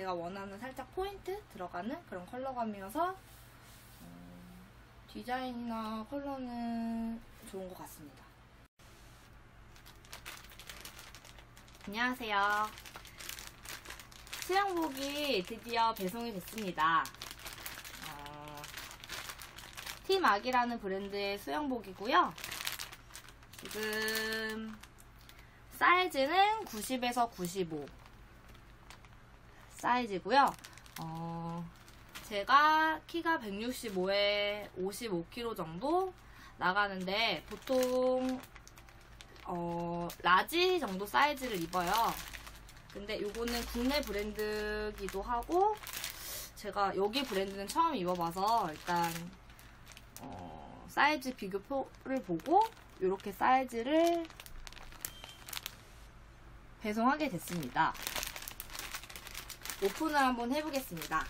제가 원하는 살짝 포인트 들어가는 그런 컬러감이어서 음, 디자인이나 컬러는 좋은 것 같습니다. 안녕하세요. 수영복이 드디어 배송이 됐습니다. 어, 티막이라는 브랜드의 수영복이고요. 지금 사이즈는 90에서 95 사이즈고요. 어, 제가 키가 165에 55kg 정도 나가는데 보통 어, large 정도 사이즈를 입어요. 근데 요거는 국내 브랜드기도 하고 제가 여기 브랜드는 처음 입어봐서 일단 어, 사이즈 비교표를 보고 이렇게 사이즈를 배송하게 됐습니다. 오픈을 한번 해보겠습니다.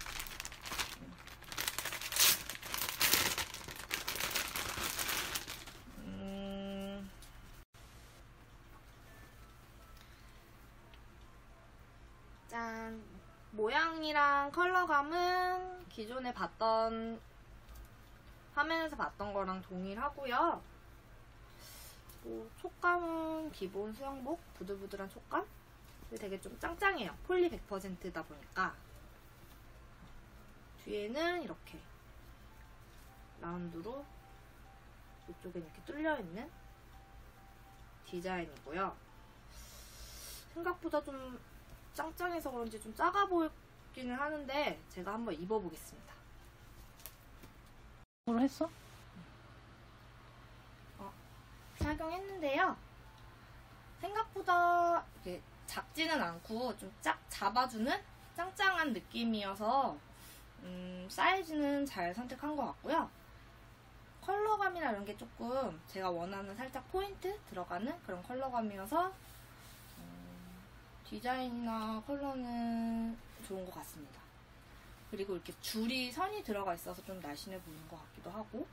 음, 짠! 모양이랑 컬러감은 기존에 봤던 화면에서 봤던 거랑 동일하고요. 뭐 촉감은 기본 수영복 부들부들한 촉감 되게 좀 짱짱해요 폴리 100%다 보니까 뒤에는 이렇게 라운드로 이쪽에 이렇게 뚫려있는 디자인이고요 생각보다 좀 짱짱해서 그런지 좀 작아 보이기는 하는데 제가 한번 입어보겠습니다 뭐로 했어? 착용했는데요. 생각보다 이렇게 작지는 않고 좀 쫙 잡아주는 짱짱한 느낌이어서 음, 사이즈는 잘 선택한 것 같고요. 컬러감이나 이런 게 조금 제가 원하는 살짝 포인트 들어가는 그런 컬러감이어서 음, 디자인이나 컬러는 좋은 것 같습니다. 그리고 이렇게 줄이 선이 들어가 있어서 좀 날씬해 보이는 것 같기도 하고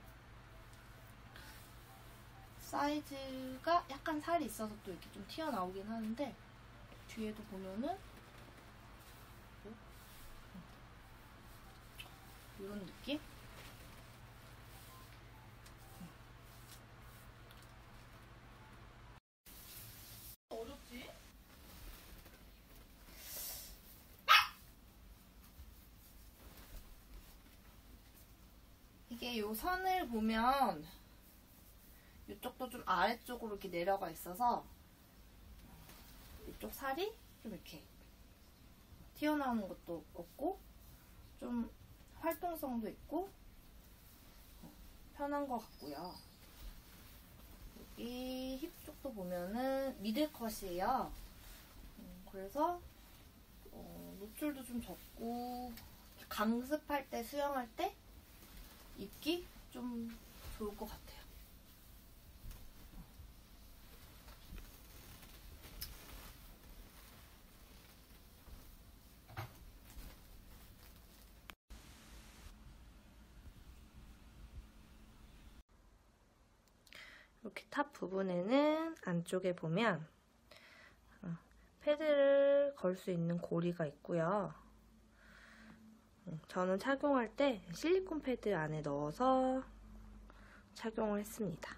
사이즈가 약간 살이 있어서 또 이렇게 좀 튀어나오긴 하는데 뒤에도 보면은 이런 느낌? 어렵지? 이게 요 선을 보면 이쪽도 좀 아래쪽으로 이렇게 내려가 있어서 이쪽 살이 좀 이렇게 튀어나오는 것도 없고 좀 활동성도 있고 어, 편한 것 같고요. 여기 힙 쪽도 보면은 미들컷이에요. 음, 그래서 어, 노출도 좀 적고 강습할 때 수영할 때 입기 좀 좋을 것 같아요. 이렇게 top 부분에는 안쪽에 보면 어, 패드를 걸 수 있는 고리가 있고요. 음, 저는 착용할 때 실리콘 패드 안에 넣어서 착용을 했습니다.